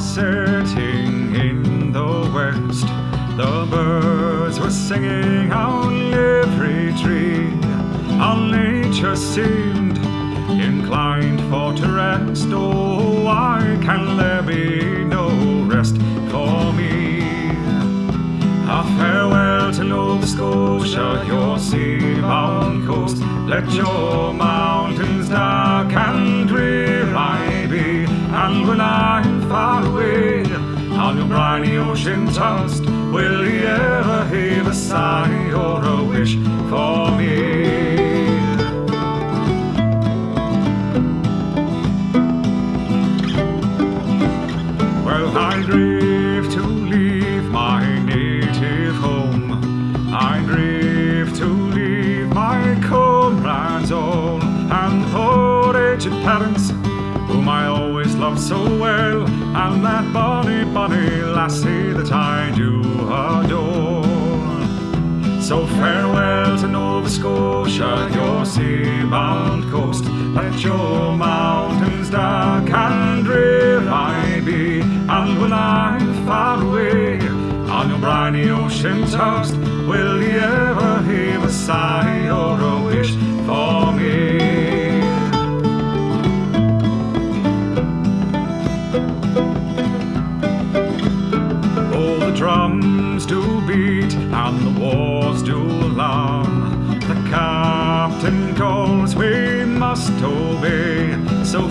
setting in the west. The birds were singing on every tree. All nature seemed inclined for to rest. Oh, why can there be no rest for me? A farewell to Nova Scotia, your sea-bound coast. Let your mountains dark briny ocean tossed, will you ever heave a sigh or a wish for me? Well, I grieve to leave my native home. I grieve to leave my comrades all and poor aged parents whom I always loved so well, and that bonny, bonny lassie that I do adore. So farewell to Nova Scotia, your sea-bound coast. Let your mountains dark and drear I be, and when I'm far away on your briny ocean tossed, will you ever heave a sigh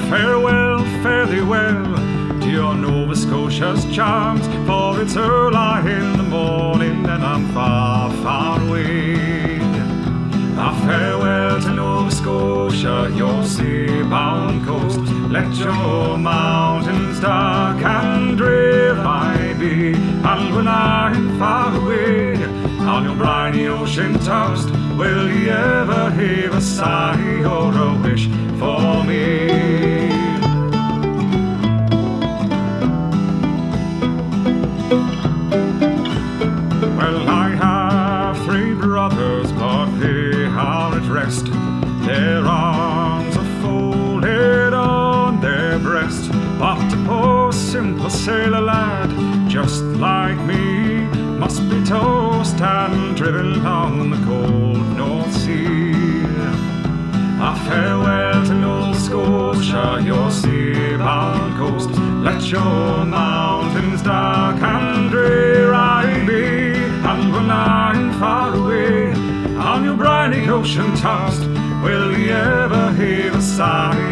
farewell, fare thee well to your Nova Scotia's charms. For it's early in the morning and I'm far, far away. A farewell to Nova Scotia, your sea-bound coast. Let your mountains dark and drear I be, and when I'm far away on your briny ocean tossed, will you ever heave a sigh or a wish for me? Simple sailor lad, just like me, must be tossed and driven on the cold North Sea. A farewell to Nova Scotia, your sea-bound coast. Let your mountains dark and drear be, and when I'm far away on your briny ocean tossed, will you ever heave a sigh